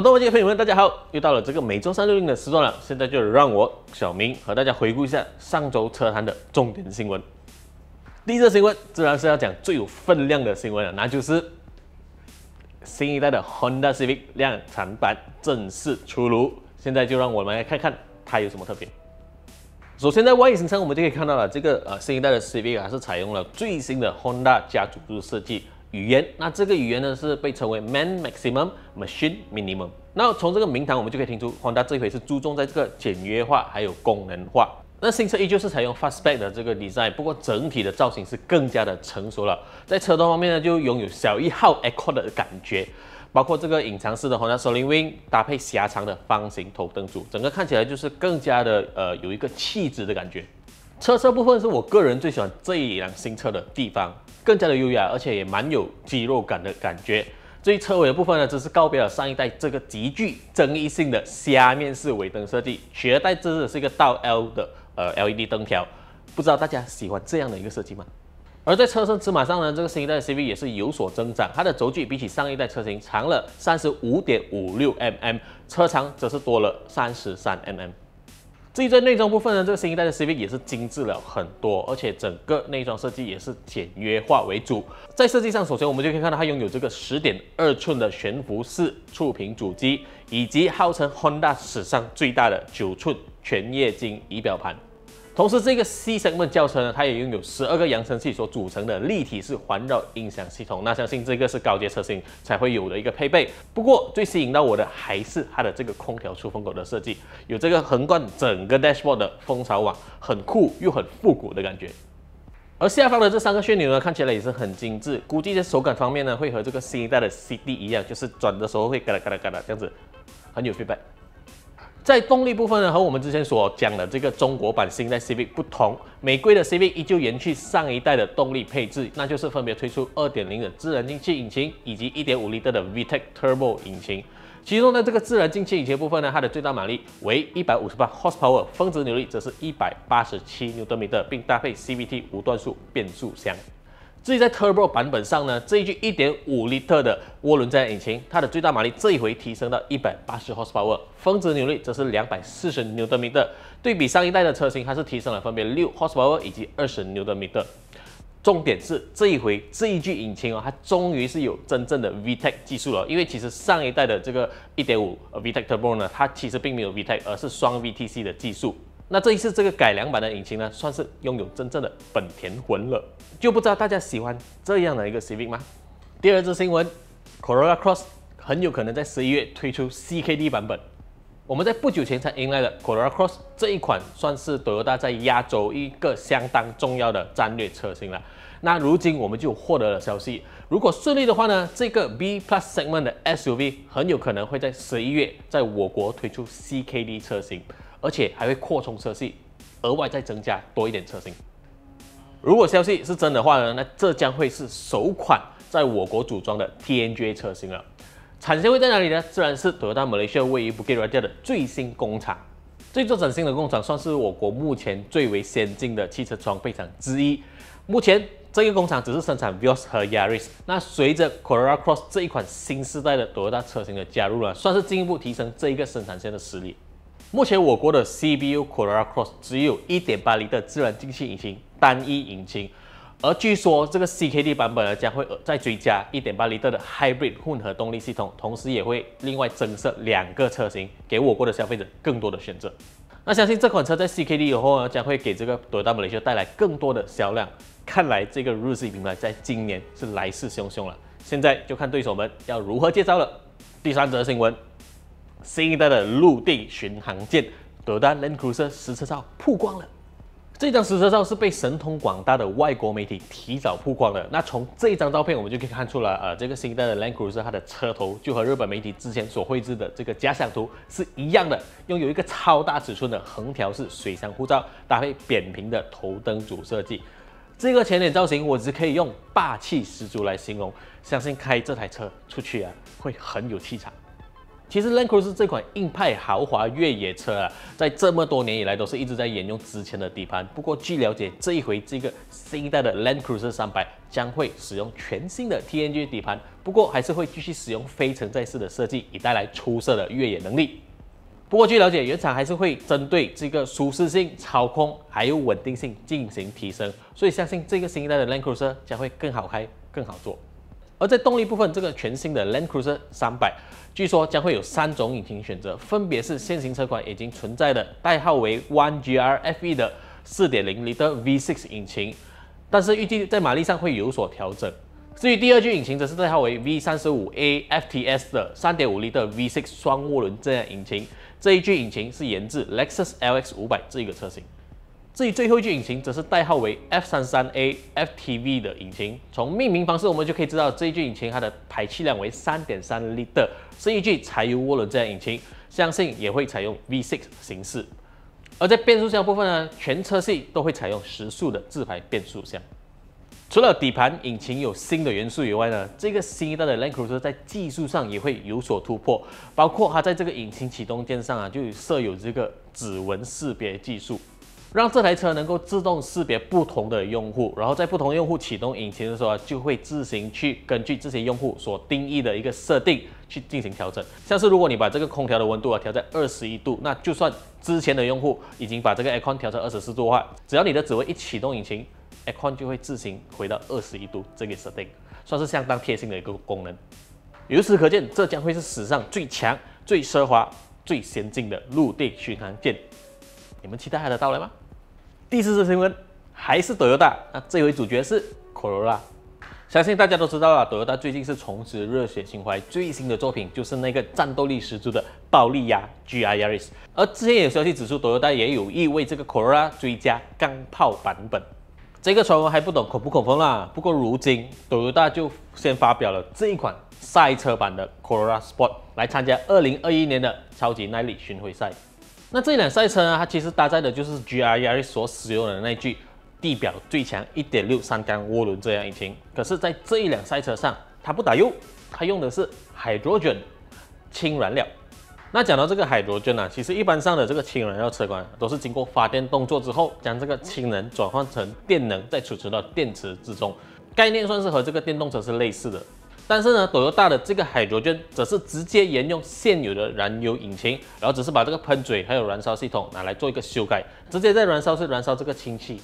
好的，各位朋友们，大家好，又到了这个每周三六零的时段了。现在就让我小明和大家回顾一下上周车坛的重点新闻。第一则新闻自然是要讲最有分量的新闻了，那就是新一代的 Honda Civic 量产版正式出炉。现在就让我们来看看它有什么特别。首先在外形上，我们就可以看到了这个呃新一代的 Civic 还是采用了最新的 Honda 家族设计。语言，那这个语言呢是被称为 Man Maximum Machine Minimum。那从这个名堂，我们就可以听出，Honda 这一回是注重在这个简约化还有功能化。那新车依旧是采用 Fastback 的这个 design，不过整体的造型是更加的成熟了。在车头方面呢，就拥有小一号 Accord 的感觉，包括这个隐藏式的 Honda Soling Wing 搭配狭长的方形头灯组，整个看起来就是更加的呃有一个气质的感觉。车侧部分是我个人最喜欢这一辆新车的地方，更加的优雅，而且也蛮有肌肉感的感觉。至于车尾的部分呢，则是告别了上一代这个极具争议性的虾面式尾灯设计，取而代之的是一个倒 L 的呃 LED 灯条。不知道大家喜欢这样的一个设计吗？而在车身尺码上呢，这个新一代的 CV 也是有所增长，它的轴距比起上一代车型长了三十五点五六 mm，车长则是多了三十三 mm。至于在内装部分呢，这个新一代的 CVI 也是精致了很多，而且整个内装设计也是简约化为主。在设计上，首先我们就可以看到它拥有这个十点二寸的悬浮式触屏主机，以及号称 Honda 史上最大的九寸全液晶仪表盘。同时，这个 C segment 轿车呢，它也拥有十二个扬声器所组成的立体式环绕音响系统。那相信这个是高阶车型才会有的一个配备。不过，最吸引到我的还是它的这个空调出风口的设计，有这个横贯整个 dashboard 的蜂巢网，很酷又很复古的感觉。而下方的这三个旋钮呢，看起来也是很精致。估计在手感方面呢，会和这个新一代的 CD 一样，就是转的时候会嘎啦嘎啦嘎啦这样子，很有 feedback。在动力部分呢，和我们之前所讲的这个中国版新一代 CV 不同，美规的 CV 依旧延续上一代的动力配置，那就是分别推出2.0的自然进气引擎以及1.5 L 的 VTEC Turbo 引擎。其中呢，这个自然进气引擎部分呢，它的最大马力为158 horsepower，峰值扭力则是187 Nm，并搭配 CVT 无段速变速箱。至于在 Turbo 版本上呢，这一具1.5 L 的涡轮增压引擎，它的最大马力这一回提升到180 horsepower，峰值扭力则是240 Nm。对比上一代的车型，它是提升了分别6 horsepower 以及20 Nm。重点是这一回这一具引擎哦，它终于是有真正的 VTEC 技术了。因为其实上一代的这个1.5 VTEC Turbo 呢，它其实并没有 VTEC，而是双 VTC 的技术。那这一次这个改良版的引擎呢，算是拥有真正的本田魂了。就不知道大家喜欢这样的一个 Civic 吗？第二则新闻，Corolla Cross 很有可能在十一月推出 CKD 版本。我们在不久前才迎来了 Corolla Cross 这一款，算是 Toyota 在亚洲一个相当重要的战略车型了。那如今我们就获得了消息，如果顺利的话呢，这个 B Plus segment 的 SUV 很有可能会在十一月在我国推出 CKD 车型。而且还会扩充车系，额外再增加多一点车型。如果消息是真的话呢，那这将会是首款在我国组装的 TNGA 车型了。产线会在哪里呢？自然是 Toyota Malaysia 位于 Bukit Raja 的最新工厂。这座崭新的工厂算是我国目前最为先进的汽车装备厂之一。目前这个工厂只是生产 Vios 和 Yaris。那随着 Corolla Cross 这一款新时代的 Toyota 车型的加入了，算是进一步提升这一个生产线的实力。目前我国的 CBU Corolla Cross 只有一点八 L 的自然进气引擎单一引擎，而据说这个 CKD 版本呢将会再追加一点八 L 的 Hybrid 混合动力系统，同时也会另外增设两个车型，给我国的消费者更多的选择。那相信这款车在 CKD 以后呢，将会给这个 d o y o 雷 a 带来更多的销量。看来这个日系品牌在今年是来势汹汹了，现在就看对手们要如何接招了。第三则新闻。新一代的陆地巡航舰德丹 Land Cruiser 实车照曝光了。这张实车照是被神通广大的外国媒体提早曝光了。那从这张照片，我们就可以看出了，呃，这个新一代的 Land Cruiser 它的车头就和日本媒体之前所绘制的这个假想图是一样的，拥有一个超大尺寸的横条式水箱护罩，搭配扁平的头灯组设计。这个前脸造型，我只可以用霸气十足来形容。相信开这台车出去啊，会很有气场。其实 Land Cruiser 这款硬派豪华越野车啊，在这么多年以来都是一直在沿用之前的底盘。不过据了解，这一回这个新一代的 Land Cruiser 300将会使用全新的 TNG 底盘，不过还是会继续使用非承载式的设计，以带来出色的越野能力。不过据了解，原厂还是会针对这个舒适性、操控还有稳定性进行提升，所以相信这个新一代的 Land Cruiser 将会更好开、更好坐。而在动力部分，这个全新的 Land Cruiser 300，据说将会有三种引擎选择，分别是现行车款已经存在的代号为 One GR FE 的4.0的 V6 引擎，但是预计在马力上会有所调整。至于第二具引擎，则是代号为 V35A FTS 的3.5的 V6 双涡轮增压引擎，这一具引擎是源自 Lexus LX 500这一个车型。至于最后一具引擎，则是代号为 F33A FTV 的引擎。从命名方式，我们就可以知道这一具引擎它的排气量为3.3 L，是一具柴油涡轮增压引擎，相信也会采用 V6 形式。而在变速箱部分呢，全车系都会采用十速的自排变速箱。除了底盘、引擎有新的元素以外呢，这个新一代的 Land Cruiser 在技术上也会有所突破，包括它在这个引擎启动键上啊，就设有这个指纹识别技术。让这台车能够自动识别不同的用户，然后在不同用户启动引擎的时候，就会自行去根据这些用户所定义的一个设定去进行调整。像是如果你把这个空调的温度啊调在二十一度，那就算之前的用户已经把这个 aircon 调成二十四度的话，只要你的指纹一启动引擎，aircon 就会自行回到二十一度这个设定，算是相当贴心的一个功能。由此可见，这将会是史上最强、最奢华、最先进的陆地巡航舰。你们期待它的到来吗？第四则新闻还是 Toyota，那这回主角是 Corolla。相信大家都知道啊，Toyota 最近是重拾热血情怀，最新的作品就是那个战斗力十足的暴力鸭 GR Yaris。而之前有消息指出，Toyota 也有意为这个 Corolla 追加钢炮版本。这个传闻还不懂恐不恐风啦。不过如今 Toyota 就先发表了这一款赛车版的 Corolla Sport 来参加2021年的超级耐力巡回赛。那这辆赛车呢？它其实搭载的就是 G R Y R 所使用的那具地表最强1.6三缸涡轮这样引擎。可是，在这一辆赛车上，它不打油，它用的是 hydrogen 氢燃料。那讲到这个 hydrogen 啊，其实一般上的这个氢燃料车款都是经过发电动作之后，将这个氢能转换成电能，再储存到电池之中。概念算是和这个电动车是类似的。但是呢，斗油大的这个海螺圈则是直接沿用现有的燃油引擎，然后只是把这个喷嘴还有燃烧系统拿来做一个修改，直接在燃烧室燃烧这个氢气。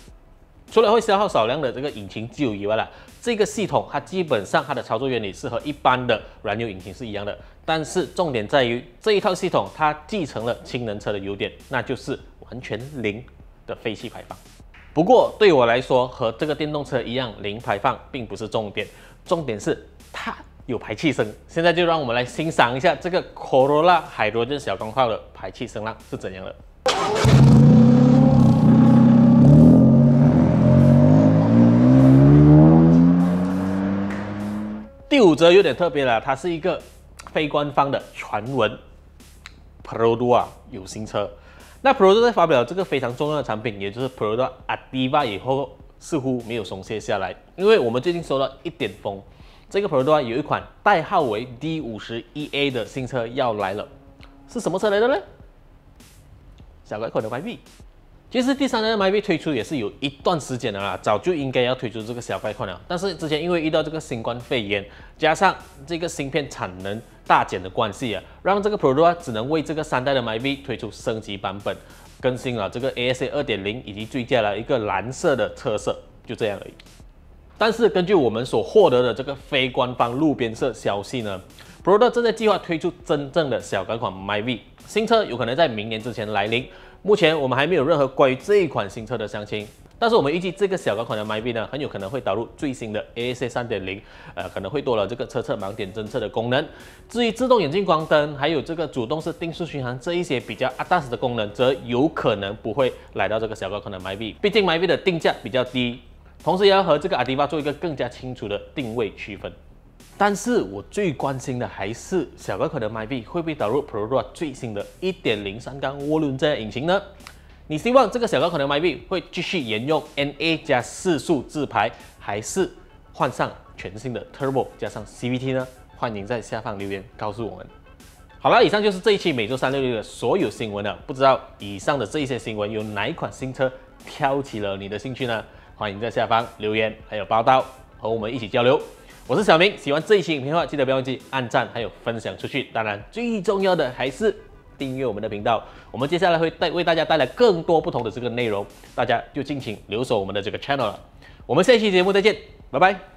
除了会消耗少量的这个引擎机油以外啦，这个系统它基本上它的操作原理是和一般的燃油引擎是一样的。但是重点在于这一套系统它继承了氢能车的优点，那就是完全零的废气排放。不过对我来说，和这个电动车一样，零排放并不是重点，重点是。它有排气声，现在就让我们来欣赏一下这个 Corolla 海螺针小钢炮的排气声浪是怎样的。第五则有点特别了，它是一个非官方的传闻，Prodo 啊有新车。那 Prodo 在发表这个非常重要的产品，也就是 Prodo Adiva 以后，似乎没有松懈下来，因为我们最近收到一点风。这个 Pro 有一款代号为 D51A 的新车要来了，是什么车来的呢？小改款的 MyV。其实第三代 MyV 推出也是有一段时间了啦，早就应该要推出这个小改款了。但是之前因为遇到这个新冠肺炎，加上这个芯片产能大减的关系啊，让这个 Pro 只能为这个三代的 MyV 推出升级版本，更新了这个 ASA 2.0，以及追加了一个蓝色的车色，就这样而已。但是根据我们所获得的这个非官方路边社消息呢，Prodo 正在计划推出真正的小改款 MyV 新车，有可能在明年之前来临。目前我们还没有任何关于这一款新车的详情，但是我们预计这个小改款的 MyV 呢，很有可能会导入最新的 ASA 3.0，呃，可能会多了这个车侧盲点侦测的功能。至于自动远近光灯，还有这个主动式定速巡航这一些比较 ADAS 的功能，则有可能不会来到这个小改款的 MyV，毕竟 MyV 的定价比较低。同时也要和这个阿迪巴做一个更加清楚的定位区分，但是我最关心的还是小改款的 MyV 会不会导入 Pro 最新的一点零三缸涡轮增压引擎呢？你希望这个小改款的 MyV 会继续沿用 NA 加四速自排，还是换上全新的 Turbo 加上 CVT 呢？欢迎在下方留言告诉我们。好了，以上就是这一期每周三六六的所有新闻了。不知道以上的这一些新闻有哪一款新车挑起了你的兴趣呢？欢迎在下方留言，还有报道和我们一起交流。我是小明，喜欢这一期影片的话，记得不要忘记按赞，还有分享出去。当然，最重要的还是订阅我们的频道。我们接下来会带为大家带来更多不同的这个内容，大家就敬请留守我们的这个 channel 了。我们下期节目再见，拜拜。